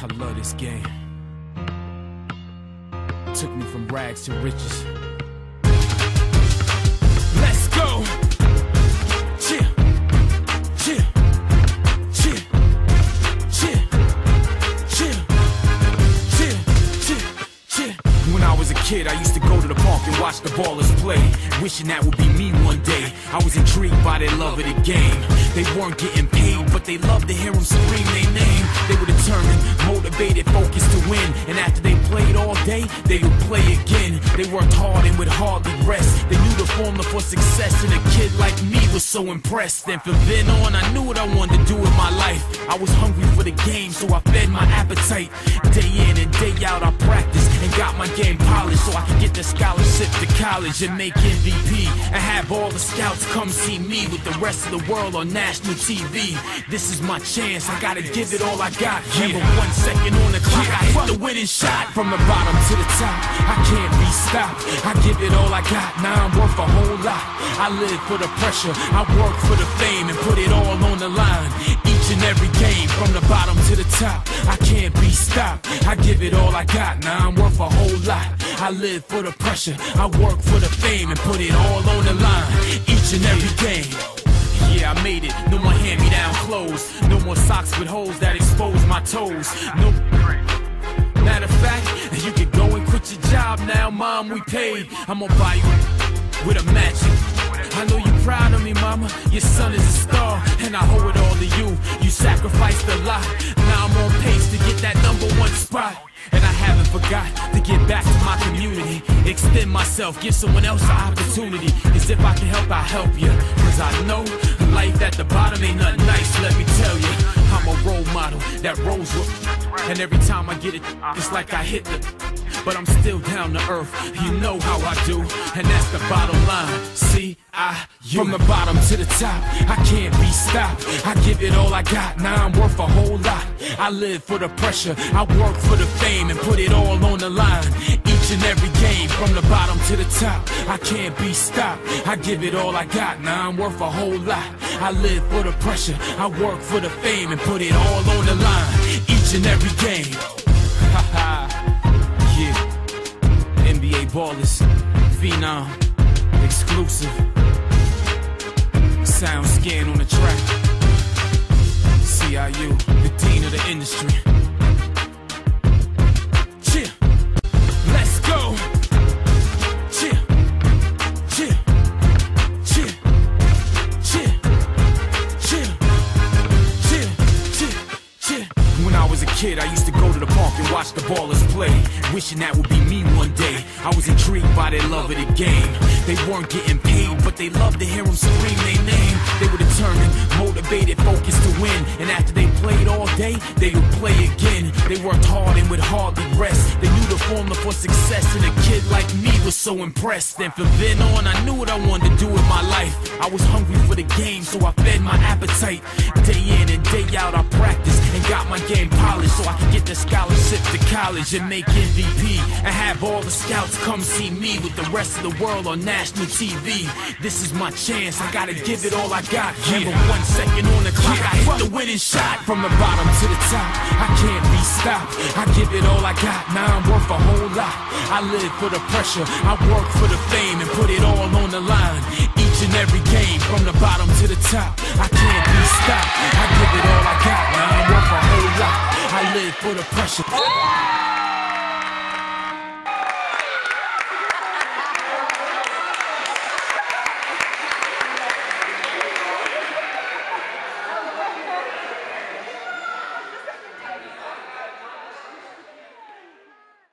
I love this game. Took me from rags to riches. Let's go. When I was a kid, I used to go to the park and watch the ballers play, wishing that would be me one day. I was intrigued by their love of the game. They weren't getting paid, but they loved to hear them scream their name. They would have turned win. And at day, they would play again. They worked hard and would hardly rest. They knew the formula for success, and a kid like me was so impressed. And from then on, I knew what I wanted to do with my life. I was hungry for the game, so I fed my appetite. Day in and day out, I practiced and got my game polished so I could get the scholarship to college and make MVP. And have all the scouts come see me with the rest of the world on national TV. This is my chance, I gotta give it all I got. Give Remember one second on the clock, I hit the winning shot from the bottom to the top. I can't be stopped. I give it all I got. Now I'm worth a whole lot. I live for the pressure, I work for the fame and put it all on the line. Each and every game, from the bottom to the top. I can't be stopped. I give it all I got. Now I'm worth a whole lot. I live for the pressure, I work for the fame and put it all on the line. Each and every game. Yeah, I made it. No more hand-me-down clothes. No more socks with holes that expose my toes. No. Matter of fact, you can go and quit your job now, mom. We paid. I'm gonna buy you with a matching. I know you're proud of me, mama. Your son is a star, and I owe it all to you. You sacrificed a lot. Now I'm on pace to get that number one spot. Forgot to get back to my community. Extend myself, give someone else an opportunity. As if I can help, I help you. Cause I know life at the bottom ain't nothing nice, let me tell you. I'm a role model that rolls with. And every time I get it, it's like I hit the. But I'm still down to earth, you know how I do. And that's the bottom line. You. From the bottom to the top, I can't be stopped. I give it all I got, now I'm worth a whole lot. I live for the pressure, I work for the fame and put it all on the line. Each and every game, from the bottom to the top, I can't be stopped. I give it all I got, now I'm worth a whole lot. I live for the pressure, I work for the fame and put it all on the line. Each and every game. yeah. NBA ballers, Phenom, exclusive. Sound on the track. CIU, the dean of the industry. When I was a kid, I used to go to the park and watch the ballers play. Wishing that would be me one day. I was intrigued by their love of the game. They weren't getting paid, but they loved to hear them scream their name. They were determined, motivated, focused to win. And after they played all day, they would play again. They worked hard and would hardly rest. They knew the formula for success, and a kid like me was so impressed. And from then on, I knew what I wanted to do with my life. I was hungry for the game, so I fed my appetite. Day in and day out, I practiced and got game polished so I can get the scholarship to college and make MVP. And have all the scouts come see me with the rest of the world on national TV. This is my chance, I gotta give it all I got. Remember one second on the clock, I hit the winning shot from the bottom to the top. I can't be stopped, I give it all I got. Now I'm worth a whole lot. I live for the pressure, I work for the fame and put it all on the line. Pressure.